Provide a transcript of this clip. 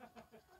Ha ha ha ha!